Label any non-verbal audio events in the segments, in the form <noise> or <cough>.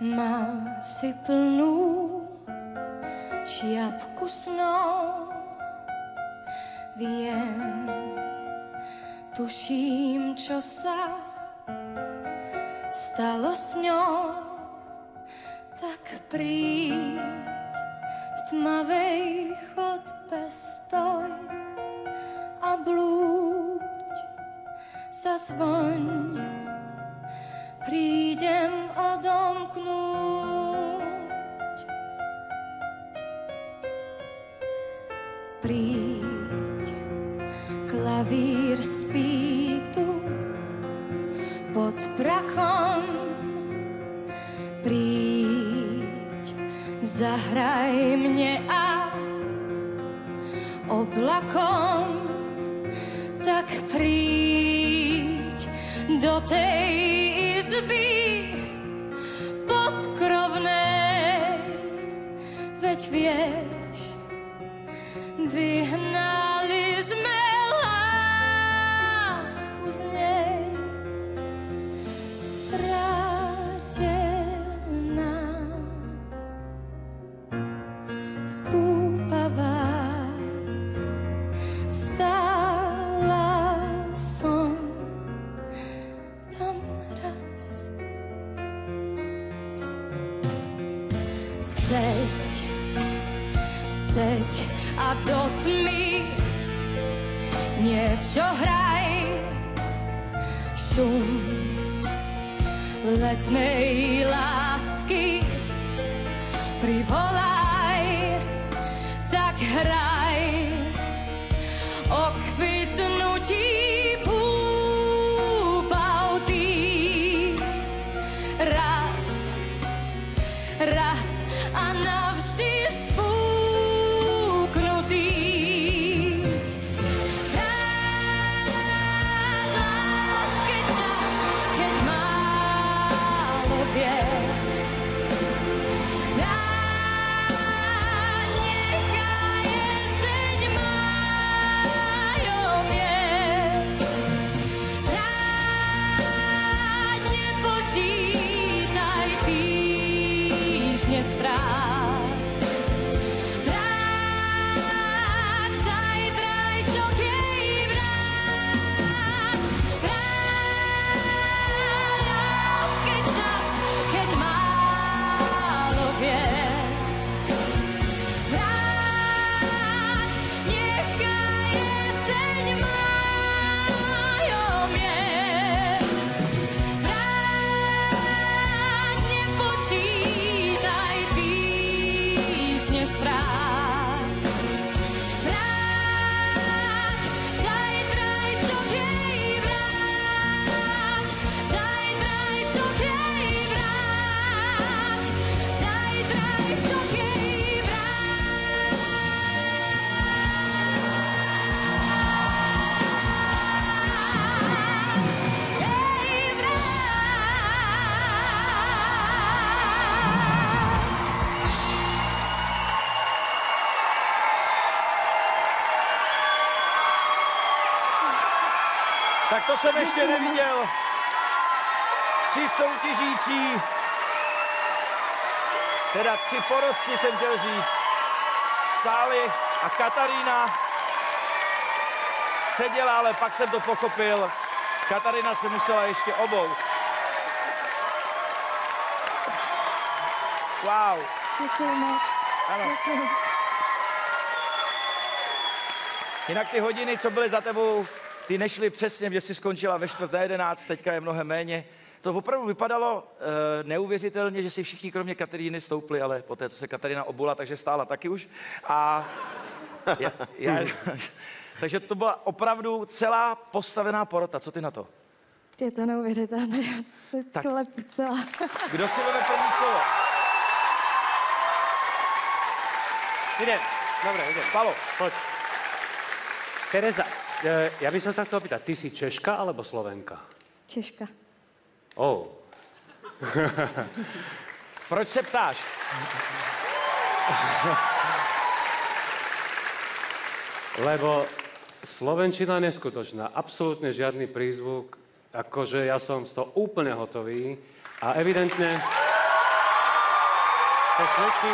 Mal si plnú čiapku snou. Viem, tuším, čo sa stalo s ňou. Tak príď v tmavej chodbe stoj a blúď zazvoň. Prídem odomknúť. Príď, klavír spí tu pod prachom. Príď, zahraj mne a oblakom tak príď do tej izby podkrovnej, veď vieš, vyhnali niečo hraj. Šum letnej lásky privolaj, tak hraj o kvitnutí Tak to jsem ještě neviděl. Tři soutěžící, teda tři porodci jsem chtěl říct, stáli a Katarína seděla, ale pak jsem to pochopil. Katarína se musela ještě obou. Wow. Děkuji moc. Ano. Jinak ty hodiny, co byly za tebou, ty nešly přesně, že jsi skončila ve čtvrt na jedenáct, teďka je mnohem méně. To opravdu vypadalo e, neuvěřitelně, že si všichni kromě Kateríny stoupli, ale poté, co se Katerína obula, takže stála taky už. A já, já, <laughs> takže to byla opravdu celá postavená porota. Co ty na to? Je to neuvěřitelné. Tak. Klepu celá. <laughs> Kdo si veme první slovo? Idem. Dobre, idem. Palo. Poď. Tereza, ja by som sa chcel opýtať, ty si Češka alebo Slovenka? Češka. Oh. <laughs> Proč se ptáš? <laughs> Lebo Slovenčina je neskutočná, absolútne žiadny prízvuk, akože ja som z toho úplne hotový a evidentne... to svedčí...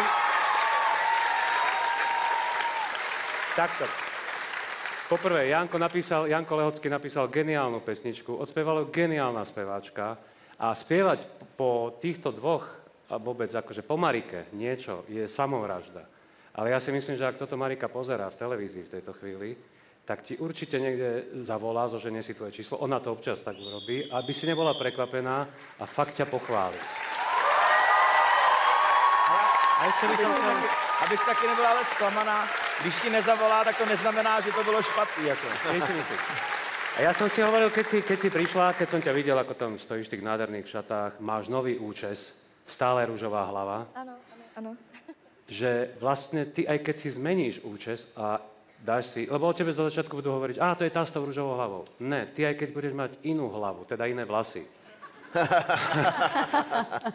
Takto. Poprvé, Janko, napísal, Janko Lehocký napísal geniálnu pesničku, odspievala geniálna speváčka a spievať po týchto dvoch a vôbec akože po Marike niečo je samovražda. Ale ja si myslím, že ak toto Marika pozerá v televízii v tejto chvíli, tak ti určite niekde zavolá, zoženie si tvoje číslo. Ona to občas tak urobí, aby si nebola prekvapená a fakt ťa pochváli. A ešte by som chcel... abys taky nebyla ale zklamaná. Když ti nezavolá, tak to neznamená, že to bylo špatný. Jako. A ja som si hovoril, keď si, keď si prišla, keď som ťa videl, ako tam stojíš v tých nádherných šatách, máš nový účes, stále rúžová hlava, Ano, ano, ano. že vlastne ty aj keď si zmeníš účes a dáš si, lebo o tebe zo začiatku budú hovoriť, a to je tá s tou rúžovou hlavou. Ne, ty aj keď budeš mať inú hlavu, teda iné vlasy, <laughs>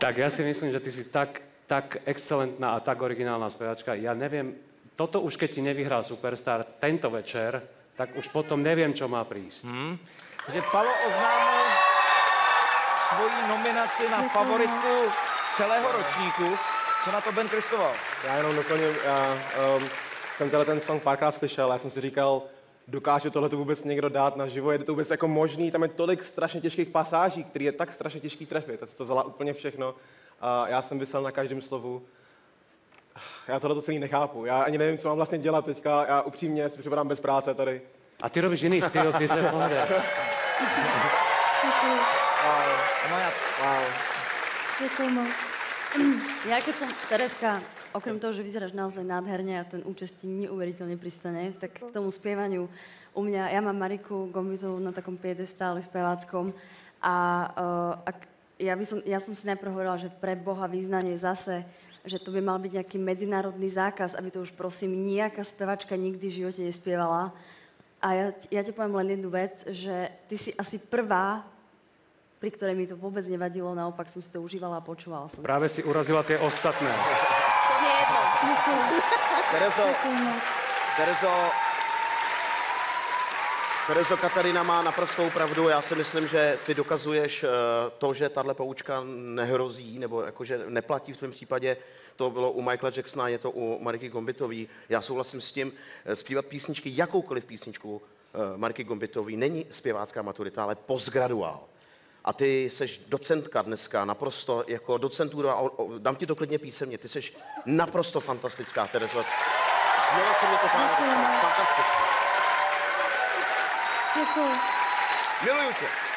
tak ja si myslím, že ty si tak, tak excelentná a tak originálna spevačka. Ja neviem, toto už keď ti nevyhrá Superstar tento večer, tak už potom neviem, čo má prísť. Hmm. Že Palo oznámil svoji nominaci na favoritku celého ročníku. Co na to Ben Kristoval? Já jenom doplním, já um, jsem tenhle ten song párkrát slyšel, já jsem si říkal, dokáže tohle to vůbec někdo dát naživo, je to vůbec jako možný, tam je tolik strašně těžkých pasáží, který je tak strašně těžký trefit, tak to vzala úplně všechno a já jsem vysel na každém slovu. Já tohle to celý nechápu, já ani nevím, co mám vlastně dělat teďka, já upřímně si připadám bez práce tady. A ty robíš iný štýl, ty Wow. Děkuji moc. Ja keď som, Tereska, okrem toho, že vyzeráš naozaj nádherne a ten účest ti neuveriteľne pristane, tak k tomu spievaniu u mňa, ja mám Mariku Gombitovú na takom piedestáli speváckom a uh, ak, ja, by som, ja som si najprv hovorila, že pre Boha význanie zase, že to by mal byť nejaký medzinárodný zákaz, aby to už prosím nejaká spevačka nikdy v živote nespievala. A ja, ja ti poviem len jednu vec, že ty si asi prvá, pri ktorej mi to vôbec nevadilo, naopak som si to užívala a počúvala som. Práve si urazila tie ostatné. To nie je jedno. Terezo. Terezo, Terezo, Katarina má naprostou pravdu. Já si myslím, že ty dokazuješ eh, to, že tahle poučka nehrozí, nebo jakože neplatí v tvém případě. To bylo u Michaela Jacksona, je to u Mariky Gombitový. Já souhlasím s tím, eh, zpívat písničky, jakoukoliv písničku eh, Mariky Gombitový, není zpěvácká maturita, ale postgraduál. A ty seš docentka dneska, naprosto jako docentura, dám ti to klidně písemně, ty seš naprosto fantastická, Terezo. Znělo se mě to Děkuji moc. fantasticky. Děkuji. Miluju tě.